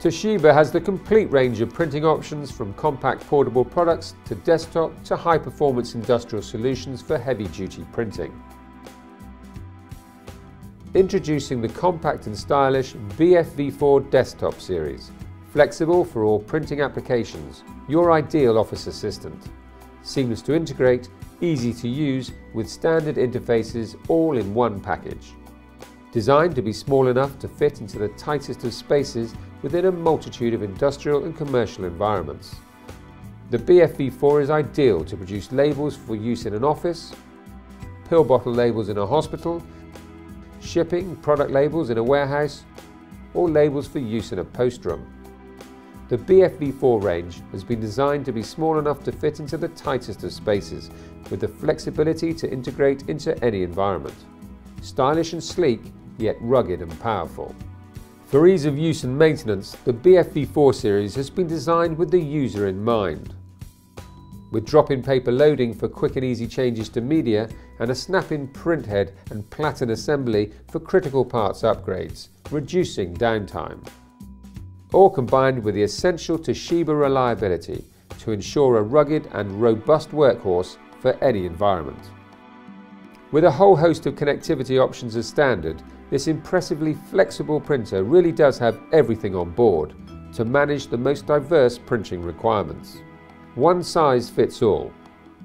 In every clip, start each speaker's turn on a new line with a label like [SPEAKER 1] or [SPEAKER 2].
[SPEAKER 1] Toshiba has the complete range of printing options from compact portable products to desktop to high performance industrial solutions for heavy duty printing. Introducing the compact and stylish BFV4 Desktop series, flexible for all printing applications, your ideal office assistant. Seamless to integrate, easy to use with standard interfaces all in one package. Designed to be small enough to fit into the tightest of spaces within a multitude of industrial and commercial environments. The BFV4 is ideal to produce labels for use in an office, pill bottle labels in a hospital, shipping product labels in a warehouse, or labels for use in a post room. The BFV4 range has been designed to be small enough to fit into the tightest of spaces, with the flexibility to integrate into any environment. Stylish and sleek, yet rugged and powerful. For ease of use and maintenance, the BFV4 series has been designed with the user in mind. With drop-in paper loading for quick and easy changes to media and a snap-in print head and platen assembly for critical parts upgrades, reducing downtime. All combined with the essential Toshiba reliability to ensure a rugged and robust workhorse for any environment. With a whole host of connectivity options as standard, this impressively flexible printer really does have everything on board to manage the most diverse printing requirements. One size fits all.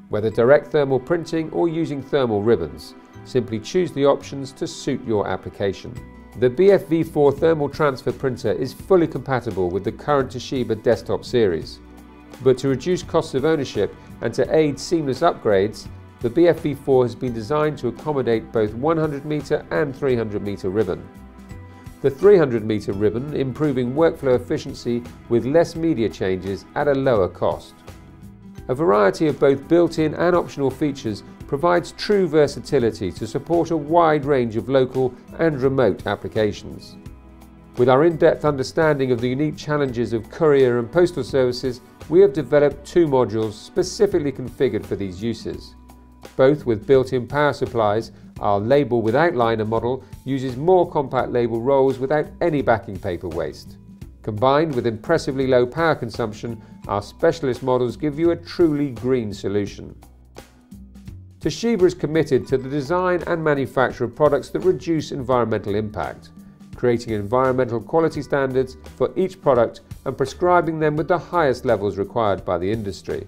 [SPEAKER 1] Whether direct thermal printing or using thermal ribbons, simply choose the options to suit your application. The BFV4 thermal transfer printer is fully compatible with the current Toshiba desktop series. But to reduce costs of ownership and to aid seamless upgrades, the BFV4 has been designed to accommodate both 100 metre and 300 metre ribbon. The 300 metre ribbon improving workflow efficiency with less media changes at a lower cost. A variety of both built-in and optional features provides true versatility to support a wide range of local and remote applications. With our in-depth understanding of the unique challenges of courier and postal services, we have developed two modules specifically configured for these uses. Both with built-in power supplies, our label without liner model uses more compact label rolls without any backing paper waste. Combined with impressively low power consumption, our specialist models give you a truly green solution. Toshiba is committed to the design and manufacture of products that reduce environmental impact, creating environmental quality standards for each product and prescribing them with the highest levels required by the industry.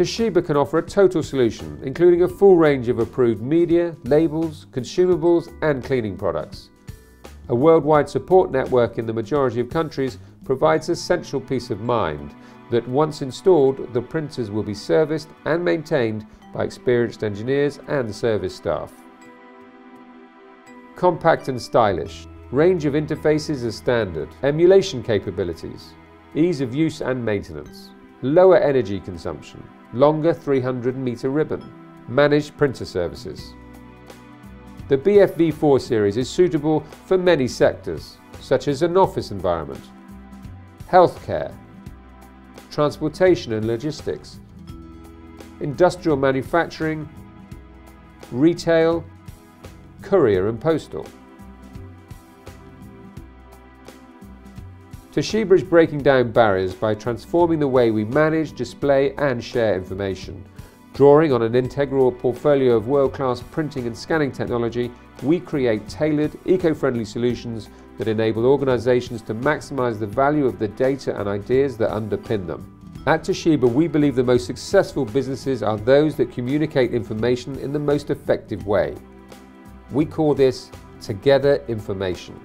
[SPEAKER 1] Toshiba can offer a total solution, including a full range of approved media, labels, consumables and cleaning products. A worldwide support network in the majority of countries provides essential peace of mind that once installed, the printers will be serviced and maintained by experienced engineers and service staff. Compact and stylish. Range of interfaces as standard. Emulation capabilities. Ease of use and maintenance. Lower energy consumption longer 300 metre ribbon, managed printer services. The BFV4 series is suitable for many sectors, such as an office environment, healthcare, transportation and logistics, industrial manufacturing, retail, courier and postal. Toshiba is breaking down barriers by transforming the way we manage, display and share information. Drawing on an integral portfolio of world-class printing and scanning technology, we create tailored, eco-friendly solutions that enable organizations to maximize the value of the data and ideas that underpin them. At Toshiba, we believe the most successful businesses are those that communicate information in the most effective way. We call this Together Information.